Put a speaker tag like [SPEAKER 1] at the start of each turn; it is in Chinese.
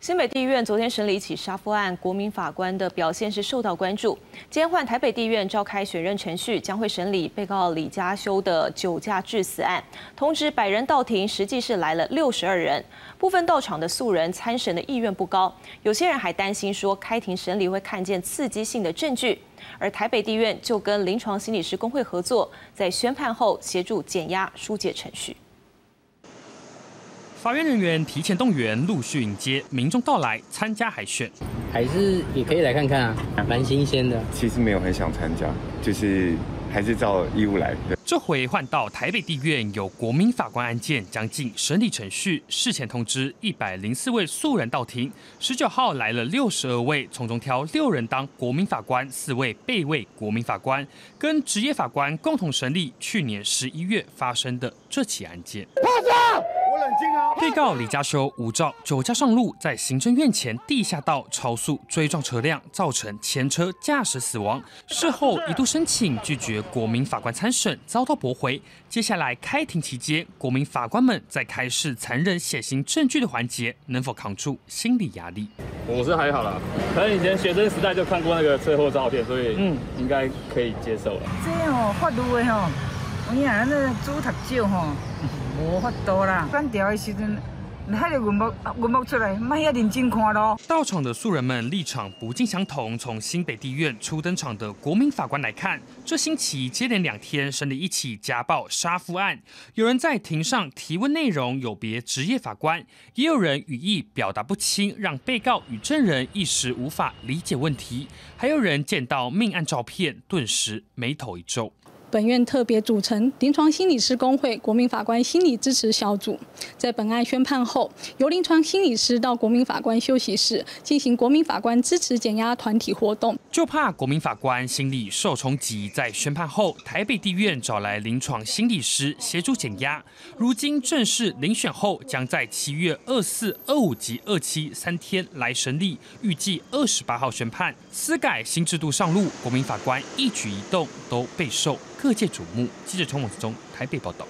[SPEAKER 1] 新北地院昨天审理一起杀夫案，国民法官的表现是受到关注。今天换台北地院召开选任程序，将会审理被告李家修的酒驾致死案。通知百人到庭，实际是来了六十二人。部分到场的素人参审的意愿不高，有些人还担心说开庭审理会看见刺激性的证据。而台北地院就跟临床心理师工会合作，在宣判后协助减压疏解程序。
[SPEAKER 2] 法院人员提前动员，陆续迎接民众到来参加海选，
[SPEAKER 3] 还是也可以来看看啊，蛮新鲜的。
[SPEAKER 4] 其实没有很想参加，就是还是照义务来。
[SPEAKER 2] 这回换到台北地院有国民法官案件将近审理程序，事前通知一百零四位素人到庭，十九号来了六十二位，从中挑六人当国民法官，四位备位国民法官，跟职业法官共同审理去年十一月发生的这起案件。被告李家修无照酒驾上路，在行政院前地下道超速追撞车辆，造成前车驾驶死亡。事后一度申请拒绝国民法官参审，遭到驳回。接下来开庭期间，国民法官们在开示残忍血腥证据的环节，能否扛住心理压力？
[SPEAKER 5] 我是还好啦，可能以前学生时代就看过那个车祸照片，所以嗯，应该可以接受了。
[SPEAKER 6] 这样法律的吼，我讲咱那主读少吼。无法度啦，干掉的时阵，那个文幕文幕出来，莫遐认真看咯。
[SPEAKER 2] 到场的素人们立场不尽相同。从新北地院初登场的国民法官来看，这星期接连两天审理一起家暴杀夫案，有人在庭上提问内容有别职业法官，也有人语义表达不清，让被告与证人一时无法理解问题，还有人见到命案照片，顿时眉头一皱。
[SPEAKER 7] 本院特别组成临床心理师工会国民法官心理支持小组，在本案宣判后，由临床心理师到国民法官休息室进行国民法官支持减压团体活动。
[SPEAKER 2] 就怕国民法官心理受冲击，在宣判后，台北地院找来临床心理师协助减压。如今正式遴选后，将在七月二四、二五及二七三天来审理，预计二十八号宣判。司改新制度上路，国民法官一举一动都备受。各界瞩目。记者陈永中台北报道。